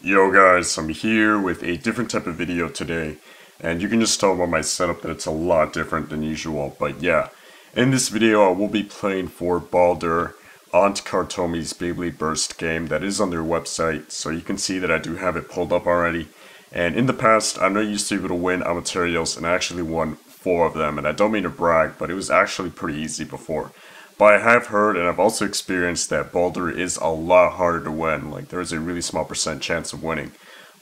Yo guys, I'm here with a different type of video today, and you can just tell by my setup that it's a lot different than usual, but yeah. In this video I will be playing for Baldur on Kartomi's Beyblade Burst game that is on their website, so you can see that I do have it pulled up already. And in the past, I'm not used to be able to win on materials, and I actually won four of them, and I don't mean to brag, but it was actually pretty easy before. But I have heard and I've also experienced that Baldur is a lot harder to win. Like there is a really small percent chance of winning.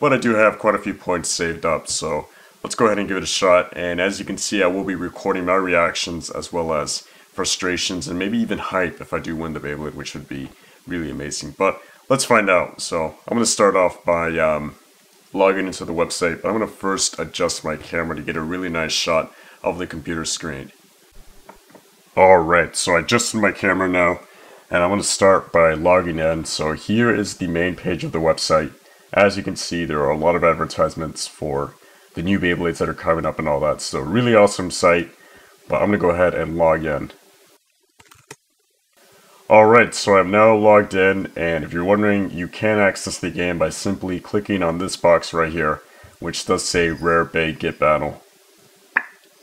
But I do have quite a few points saved up, so let's go ahead and give it a shot. And as you can see, I will be recording my reactions as well as frustrations and maybe even hype if I do win the Beyblade, which would be really amazing. But let's find out. So I'm going to start off by um, logging into the website, but I'm going to first adjust my camera to get a really nice shot of the computer screen. Alright, so I adjusted my camera now, and I'm going to start by logging in. So here is the main page of the website. As you can see, there are a lot of advertisements for the new Beyblades that are coming up and all that. So really awesome site, but I'm going to go ahead and log in. Alright, so I'm now logged in, and if you're wondering, you can access the game by simply clicking on this box right here, which does say Rare Bey Get Battle.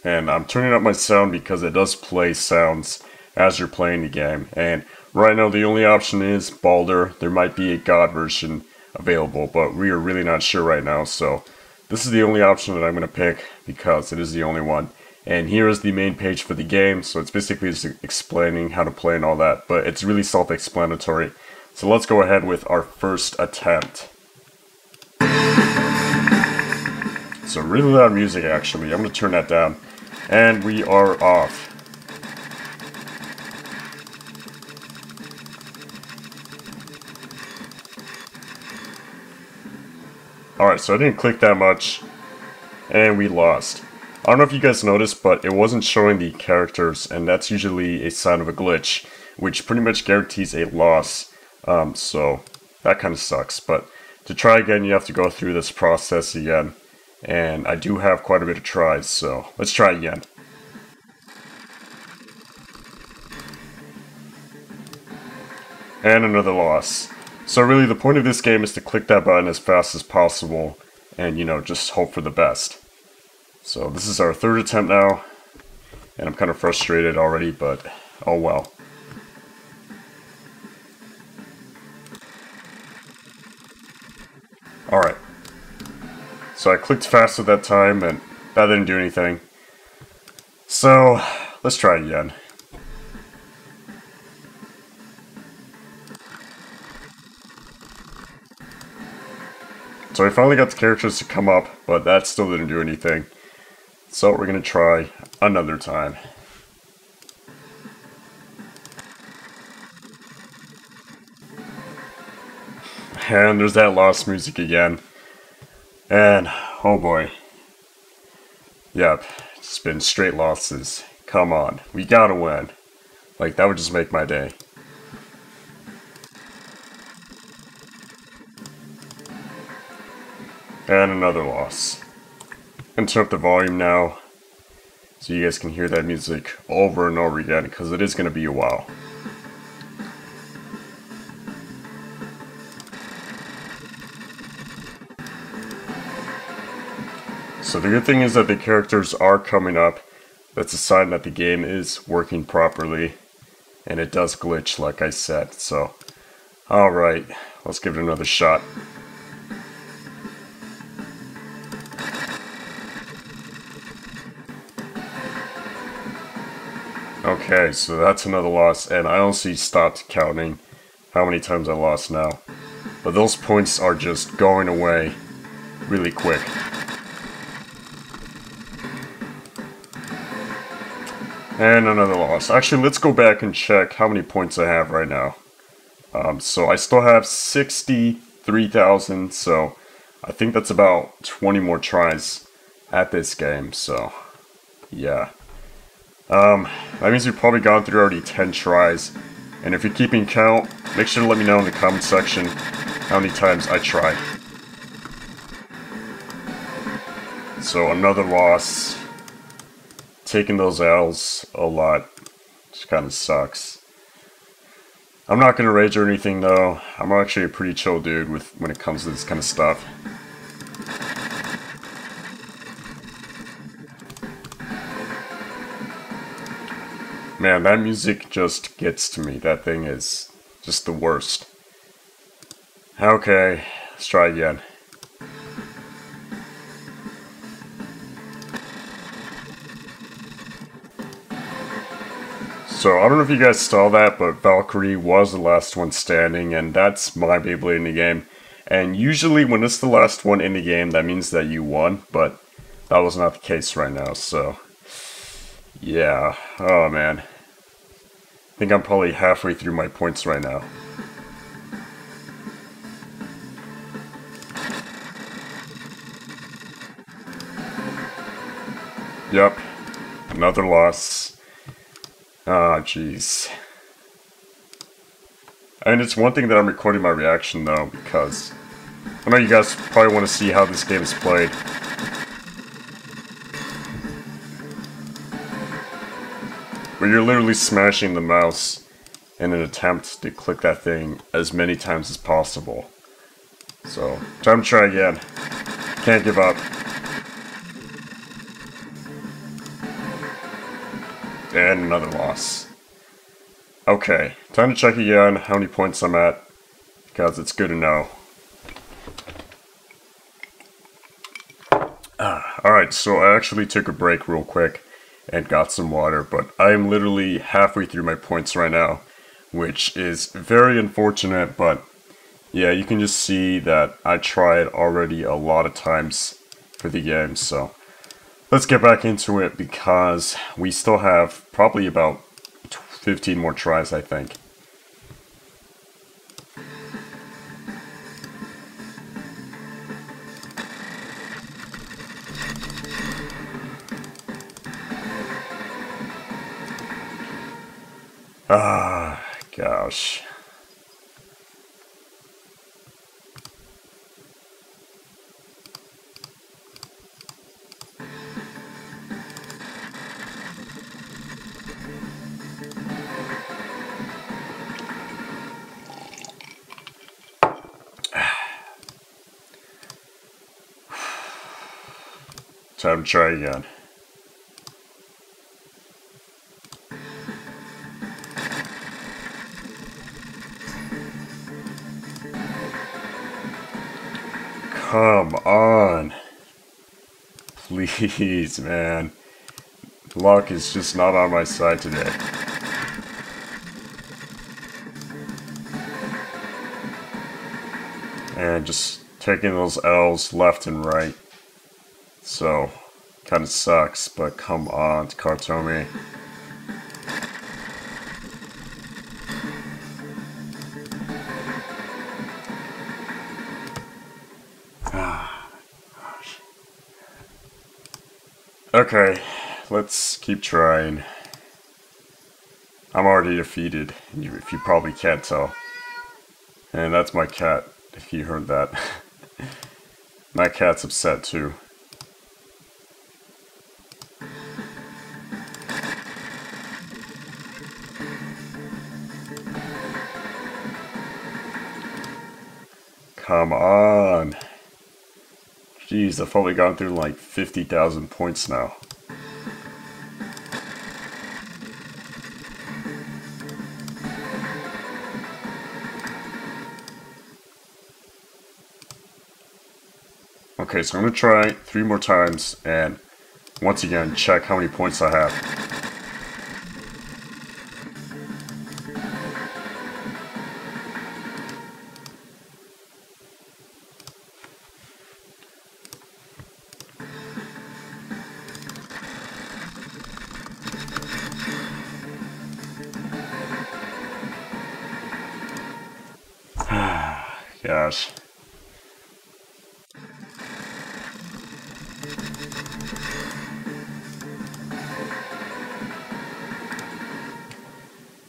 And I'm turning up my sound because it does play sounds as you're playing the game. And right now the only option is Baldur. There might be a God version available, but we are really not sure right now. So this is the only option that I'm going to pick because it is the only one. And here is the main page for the game. So it's basically just explaining how to play and all that. But it's really self-explanatory. So let's go ahead with our first attempt. So really loud music actually. I'm going to turn that down. And we are off. Alright, so I didn't click that much. And we lost. I don't know if you guys noticed, but it wasn't showing the characters, and that's usually a sign of a glitch, which pretty much guarantees a loss. Um, so, that kind of sucks. But to try again, you have to go through this process again. And I do have quite a bit of tries, so let's try again. And another loss. So really the point of this game is to click that button as fast as possible and, you know, just hope for the best. So this is our third attempt now, and I'm kind of frustrated already, but oh well. So I clicked fast at that time, and that didn't do anything. So, let's try again. So I finally got the characters to come up, but that still didn't do anything. So we're going to try another time. And there's that lost music again. And, oh boy. Yep, it's been straight losses. Come on, we gotta win. Like, that would just make my day. And another loss. And turn up the volume now, so you guys can hear that music over and over again, because it is to be a while. So the good thing is that the characters are coming up. That's a sign that the game is working properly. And it does glitch, like I said. So, alright, let's give it another shot. Okay, so that's another loss, and I honestly stopped counting how many times I lost now. But those points are just going away really quick. And another loss. Actually, let's go back and check how many points I have right now. Um, so I still have 63,000, so I think that's about 20 more tries at this game, so yeah. Um, that means you've probably gone through already 10 tries. And if you're keeping count, make sure to let me know in the comment section how many times I tried. So another loss taking those L's a lot just kind of sucks. I'm not gonna rage or anything though. I'm actually a pretty chill dude with when it comes to this kind of stuff. Man, that music just gets to me. That thing is just the worst. Okay, let's try again. So, I don't know if you guys saw that, but Valkyrie was the last one standing, and that's my Beyblade in the game. And usually when it's the last one in the game, that means that you won, but that was not the case right now, so... Yeah, oh man. I think I'm probably halfway through my points right now. Yep, another loss. Ah, oh, jeez. And it's one thing that I'm recording my reaction, though, because I know you guys probably want to see how this game is played. Where you're literally smashing the mouse in an attempt to click that thing as many times as possible. So, time to try again. Can't give up. And another loss. Okay, time to check again how many points I'm at, because it's good to know. Ah, Alright, so I actually took a break real quick and got some water, but I'm literally halfway through my points right now, which is very unfortunate, but yeah, you can just see that I tried already a lot of times for the game, so let's get back into it because we still have probably about 15 more tries, I think. Ah, gosh. Time to try again. Come on. Please, man. Luck is just not on my side today. And just taking those L's left and right. So, kind of sucks, but come on, Cartomi. Ah, okay, let's keep trying. I'm already defeated, if you probably can't tell. And that's my cat, if you heard that. my cat's upset too. Come on. Jeez, I've probably gone through like 50,000 points now. Okay, so I'm going to try three more times and once again check how many points I have. Gosh.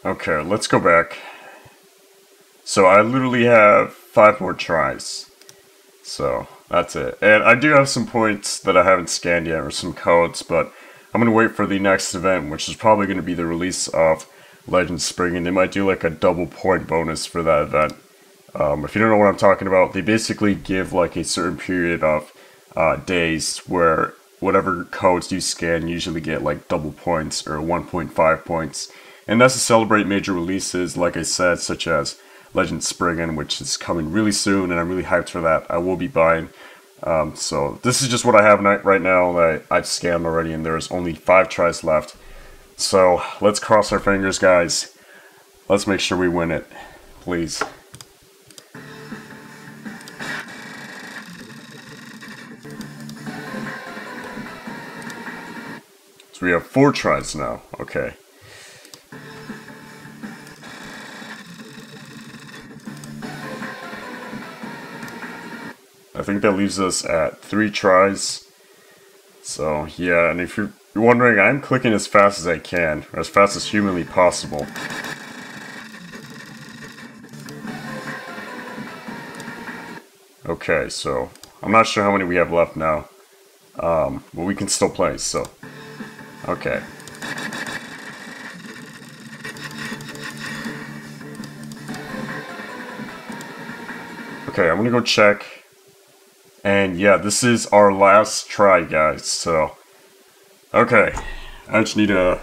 Okay, let's go back. So I literally have five more tries. So that's it. And I do have some points that I haven't scanned yet, or some codes, but I'm going to wait for the next event, which is probably going to be the release of Legend Spriggan, and they might do like a double point bonus for that event. Um, if you don't know what I'm talking about, they basically give like a certain period of uh, days where whatever codes you scan usually get like double points or 1.5 points. And that's to celebrate major releases, like I said, such as Legend Spriggan, which is coming really soon, and I'm really hyped for that. I will be buying. Um, so this is just what I have right now that I've scanned already, and there's only five tries left. So let's cross our fingers, guys. Let's make sure we win it, please. We have four tries now. Okay. I think that leaves us at three tries. So yeah, and if you're wondering, I'm clicking as fast as I can, or as fast as humanly possible. Okay, so I'm not sure how many we have left now, um, but we can still play, so okay. Okay, I'm gonna go check and yeah, this is our last try, guys, so... Okay, I just need a...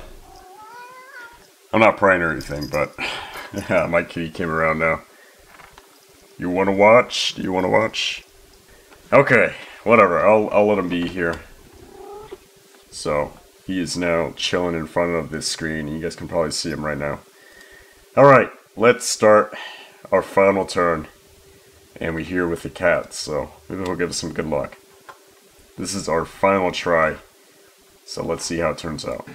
I'm not praying or anything, but... yeah, my kitty came around now. You wanna watch? Do you wanna watch? Okay, whatever, I'll, I'll let him be here. So, he is now chilling in front of this screen, you guys can probably see him right now. Alright, let's start our final turn and we here with the cat, so maybe it'll give us some good luck. This is our final try, so let's see how it turns out.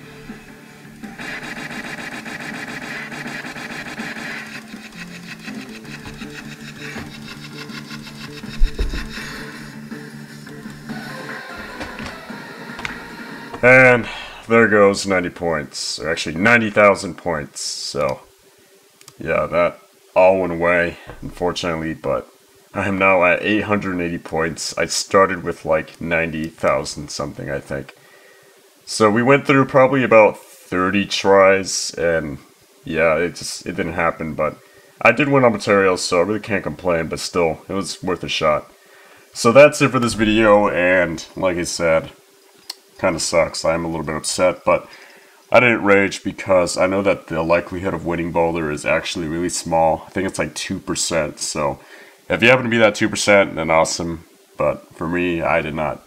And there goes 90 points, or actually 90,000 points, so yeah, that all went away, unfortunately, but I am now at 880 points. I started with like 90,000 something, I think. So we went through probably about 30 tries, and yeah, it just it didn't happen. But I did win on materials, so I really can't complain. But still, it was worth a shot. So that's it for this video, and like I said, kind of sucks. I am a little bit upset, but I didn't rage because I know that the likelihood of winning Baldur is actually really small. I think it's like 2%, so if you happen to be that 2%, then awesome. But for me, I did not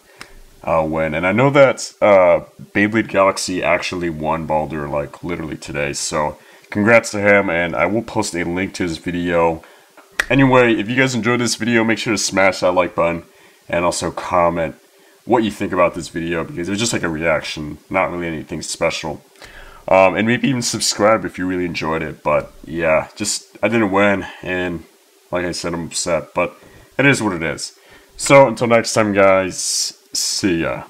uh, win. And I know that uh, Beyblade Galaxy actually won Baldur, like, literally today. So, congrats to him, and I will post a link to his video. Anyway, if you guys enjoyed this video, make sure to smash that like button, and also comment what you think about this video, because it was just like a reaction, not really anything special. Um, and maybe even subscribe if you really enjoyed it. But yeah, just, I didn't win, and like I said, I'm upset, but it is what it is. So, until next time, guys, see ya.